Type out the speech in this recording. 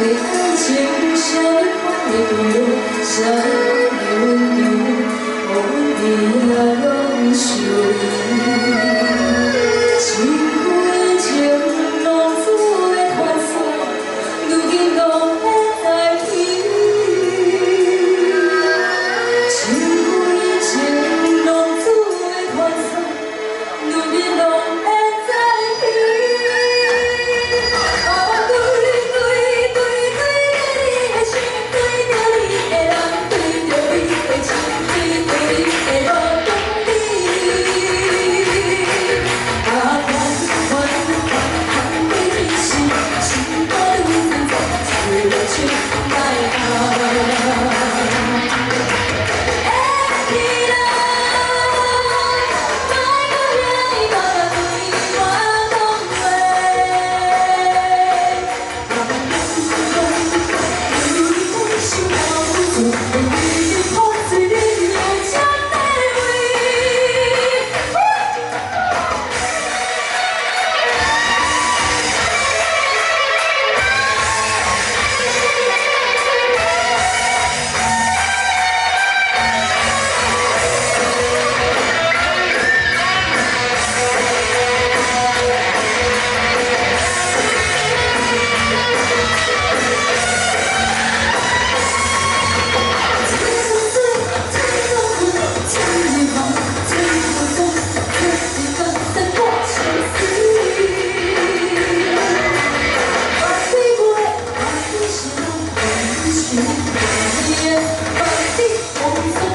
为爱情，我想要狂恋，狂恋。一起来颠颠地